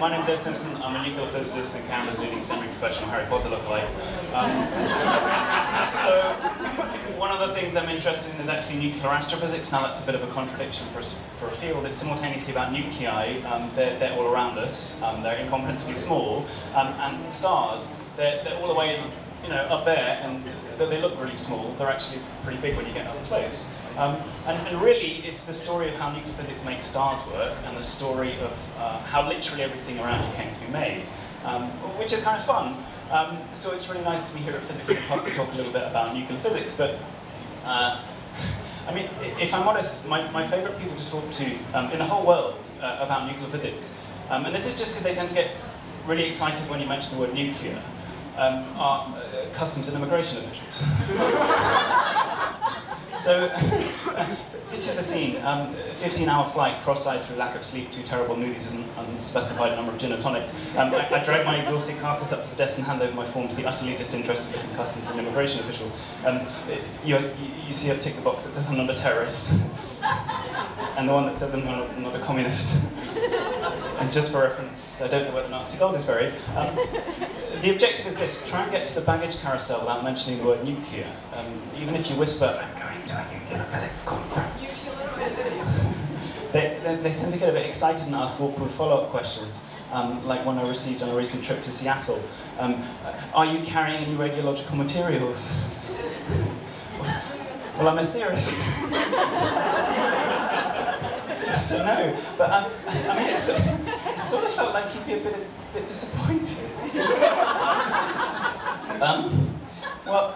my name's Ed Simpson. I'm a nuclear physicist and Canberra's leading semi-professional Harry Potter lookalike. Um, so, one of the things I'm interested in is actually nuclear astrophysics. Now, that's a bit of a contradiction for for a field. It's simultaneously about nuclei. Um, they're, they're, all around us. Um, they're incomprehensibly small. Um, and stars, they're, they're all the way you know, up there, and they look really small. They're actually pretty big when you get up close. Um, and, and, really, it's the story of how nuclear physics makes stars work, and the story of uh, how literally everything around you came to be made, um, which is kind of fun. Um, so it's really nice to be here at Physics in the to talk a little bit about nuclear physics. But uh, I mean, if I'm honest, my, my favorite people to talk to um, in the whole world uh, about nuclear physics, um, and this is just because they tend to get really excited when you mention the word nuclear, um, are uh, customs and immigration officials. So, picture the scene. 15-hour um, flight, cross-eyed through lack of sleep, two terrible movies, and unspecified number of gin and tonics. Um, I, I, drag my exhausted carcass up to the desk and hand over my form to the utterly disinterested looking customs and immigration official. Um, you, you, see her tick the box that says I'm not a terrorist, and the one that says I'm not, I'm not a communist. and just for reference, I don't know where the Nazi gold is buried. Um, the objective is this, try and get to the baggage carousel without mentioning the word nuclear. Um, even if you whisper, To a nuclear physics conference. they, they, they, tend to get a bit excited and ask awkward follow-up questions, um, like one I received on a recent trip to Seattle. Um, are you carrying any radiological materials? well, I'm a theorist. so, no, but um, I mean, it's, it sort of felt like he'd be a bit, a bit disappointed. um, well,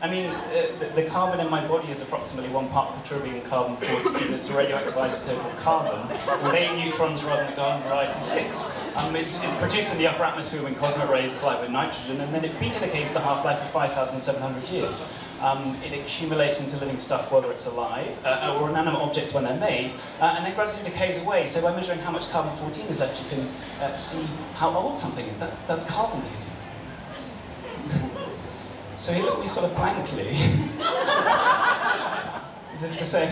I mean, uh, the, carbon in my body is approximately one part per trillion carbon-14. It's a radioactive isotope of carbon with eight neutrons rather than the garden variety six. Um, it's, it's, produced in the upper atmosphere when cosmic rays collide with nitrogen, and then it beta decays the half-life of 5,700 years. Um, it accumulates into living stuff whether it's alive, uh, or inanimate objects when they're made, uh, and then gradually decays away. So by measuring how much carbon-14 is left, you can uh, see how old something is. That's, that's carbon dating. So he looked at me sort of blankly, as if to say,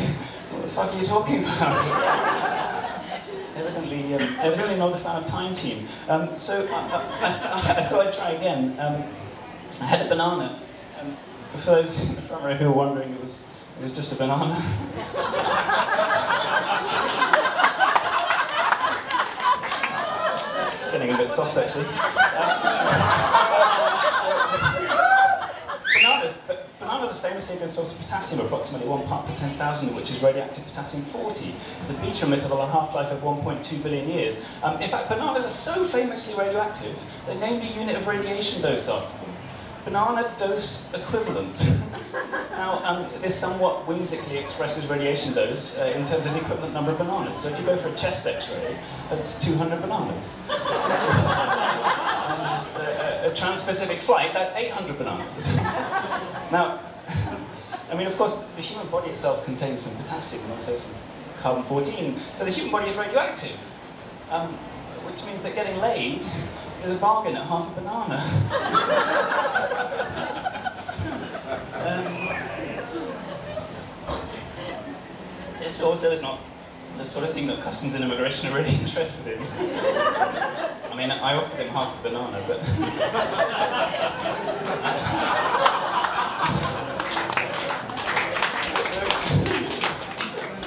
what the fuck are you talking about? evidently, um, evidently not a fan of Time Team. Um, so I, I, I, thought I'd try again. Um, I had a banana. Um, for those in the front row who are wondering, it was, it was just a banana. it's getting a bit soft, actually. famously a good source of potassium, approximately 1 part per 10,000, which is radioactive potassium 40. It's a beta emitter with a half-life of 1.2 billion years. Um, in fact, bananas are so famously radioactive, they named a unit of radiation dose after them. Banana dose equivalent. now, um, this somewhat whimsically expresses radiation dose uh, in terms of the equivalent number of bananas. So if you go for a chest x-ray, that's 200 bananas. um, a, a trans-Pacific flight, that's 800 bananas. now, I mean, of course, the human body itself contains some potassium and also some carbon-14, so the human body is radioactive, um, which means that getting laid is a bargain at half a banana. um, this also is not the sort of thing that customs and immigration are really interested in. I mean, I offered him half the banana, but...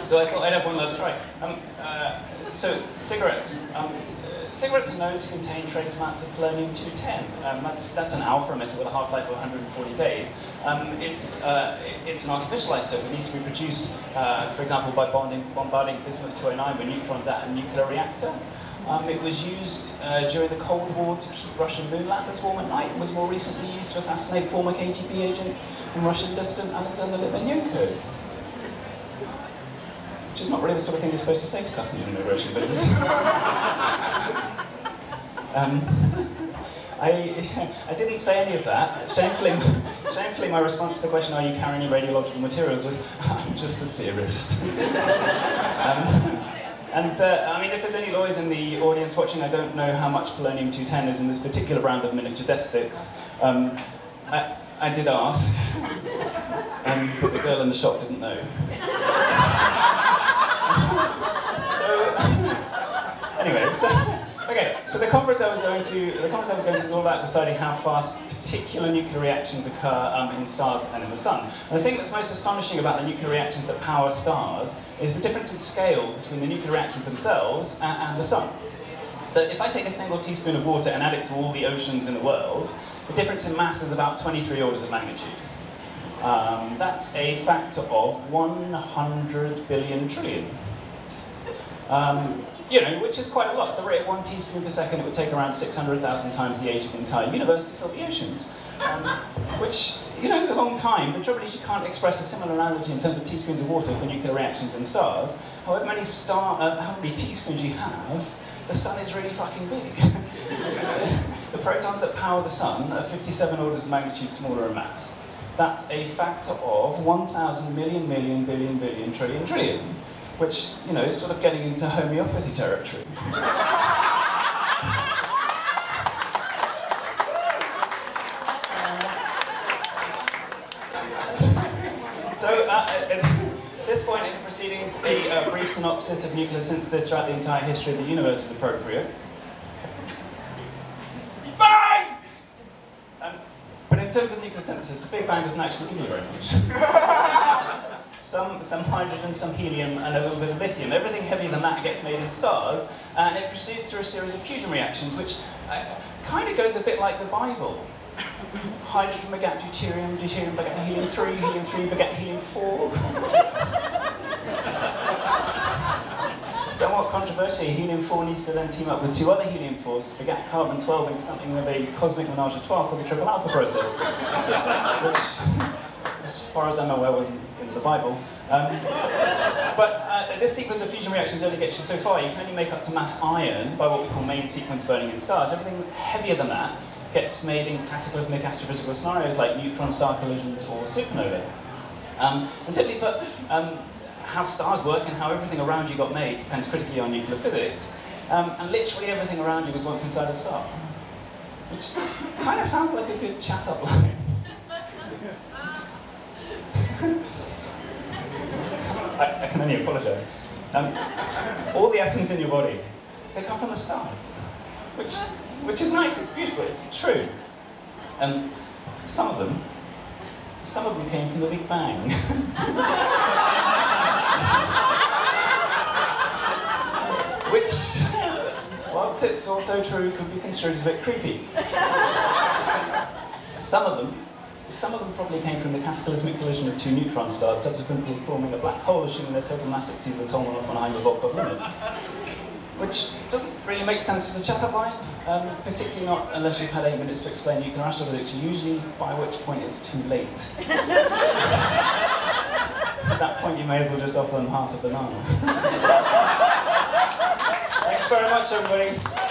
So I thought I'd have one last try. Um, uh, so cigarettes. Um, uh, cigarettes are known to contain trace amounts of polonium-210. Um, that's, that's an alpha emitter with a half-life of 140 days. Um, it's, uh, it's an artificial isotope. It needs to be produced, uh, for example, by bonding, bombarding bismuth-209 with neutrons at a nuclear reactor. Um, it was used uh, during the Cold War to keep Russian moon landers warm at night and was more recently used to assassinate former KGB agent and Russian dissident Alexander Litvinenko which is not really the sort of thing you're supposed to say to customs and immigration visitors. um, I, I didn't say any of that. Shamefully, shamefully, my response to the question, are you carrying any radiological materials, was, I'm just a theorist. um, and uh, I mean, if there's any lawyers in the audience watching, I don't know how much polonium-210 is in this particular brand of miniature death sticks. Um, I, I, did ask, um, but the girl in the shop didn't know. So, the conference I was going to, the conference I was going to was all about deciding how fast particular nuclear reactions occur um, in stars and in the sun. And the thing that's most astonishing about the nuclear reactions that power stars is the difference in scale between the nuclear reactions themselves and, and the sun. So if I take a single teaspoon of water and add it to all the oceans in the world, the difference in mass is about 23 orders of magnitude. Um, that's a factor of 100 billion trillion. Um, you know, which is quite a lot. At the rate of one teaspoon per second, it would take around 600,000 times the age of the entire universe to fill the oceans. Um, which, you know, is a long time. The trouble is you can't express a similar analogy in terms of teaspoons of water for nuclear reactions in stars. However many star, uh, how many teaspoons you have, the sun is really fucking big. the protons that power the sun are 57 orders of magnitude smaller in mass. That's a factor of 1,000 million, million, billion, billion, trillion, trillion which, you know, is sort of getting into homeopathy territory. so, uh, at this point in the proceedings, a uh, brief synopsis of nuclear synthesis throughout the entire history of the universe is appropriate. Bang! Um, but in terms of nuclear synthesis, the Big Bang doesn't actually mean very much some, some hydrogen, some helium, and a little bit of lithium. Everything heavier than that gets made in stars, and it proceeds through a series of fusion reactions, which uh, kind of goes a bit like the Bible. Hydrogen begat deuterium, deuterium begat helium-3, helium-3 begat helium-4. Somewhat controversially, helium-4 needs to then team up with two other helium-4s to begat carbon-12 into something of a cosmic menage a trois called the triple alpha process, which, as far as I'm aware, wasn't in the Bible. Um, but uh, this sequence of fusion reactions only gets you so far. You can only make up to mass iron by what we call main sequence burning in stars. Everything heavier than that gets made in cataclysmic astrophysical scenarios like neutron star collisions or supernovae. Um, and simply put, um, how stars work and how everything around you got made depends critically on nuclear physics. Um, and literally everything around you was once inside a star. Which kind of sounds like a good chat-up line. I, I can only apologise. Um, all the atoms in your body, they come from the stars, which, which is nice, it's beautiful, it's true. Um, some of them, some of them came from the Big Bang. which, whilst it's also true, could be construed as a bit creepy. Some of them some of them probably came from the cataclysmic collision of two neutron stars, subsequently forming a black hole, assuming their total mass exceeds the Tolman Oppenheimer Volkoff limit. Which doesn't really make sense as a chat-up line, um, particularly not unless you've had eight minutes to explain nuclear astrophysics, usually by which point it's too late. At that point you may as well just offer them half a banana. Thanks very much everybody.